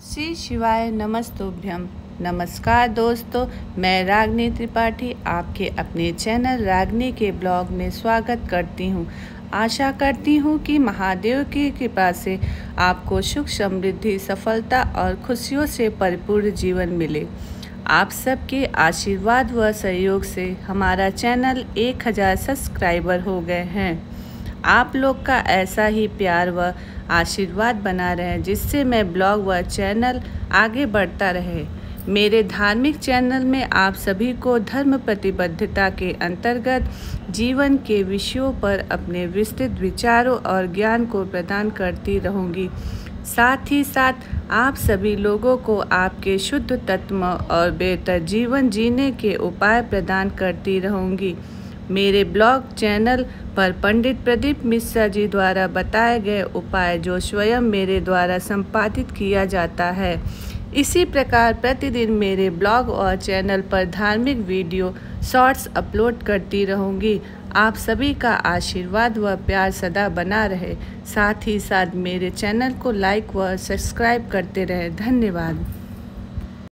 श्री शिवाय नमस्तुभ्यम नमस्कार दोस्तों, मैं रागनी त्रिपाठी, आपके अपने चैनल रागनी के ब्लॉग में स्वागत करती हूँ। आशा करती हूँ कि महादेव की कृपा से आपको सुख समृद्धि, सफलता और खुशियों से परिपूर्ण जीवन मिले। आप सबके आशीर्वाद व सहयोग से हमारा चैनल एक हज़ार सब्सक्राइबर हो गए हैं। आप लोग का ऐसा ही प्यार व आशीर्वाद बना रहे, जिससे मैं ब्लॉग व चैनल आगे बढ़ता रहे। मेरे धार्मिक चैनल में आप सभी को धर्म प्रतिबद्धता के अंतर्गत जीवन के विषयों पर अपने विस्तृत विचारों और ज्ञान को प्रदान करती रहूँगी। साथ ही साथ आप सभी लोगों को आपके शुद्ध तत्व और बेहतर जीवन जीने के उपाय प्रदान करती रहूँगी। मेरे ब्लॉग चैनल पर पंडित प्रदीप मिश्रा जी द्वारा बताए गए उपाय जो स्वयं मेरे द्वारा संपादित किया जाता है। इसी प्रकार प्रतिदिन मेरे ब्लॉग और चैनल पर धार्मिक वीडियो शॉर्ट्स अपलोड करती रहूँगी। आप सभी का आशीर्वाद व प्यार सदा बना रहे। साथ ही साथ मेरे चैनल को लाइक व सब्सक्राइब करते रहे। धन्यवाद।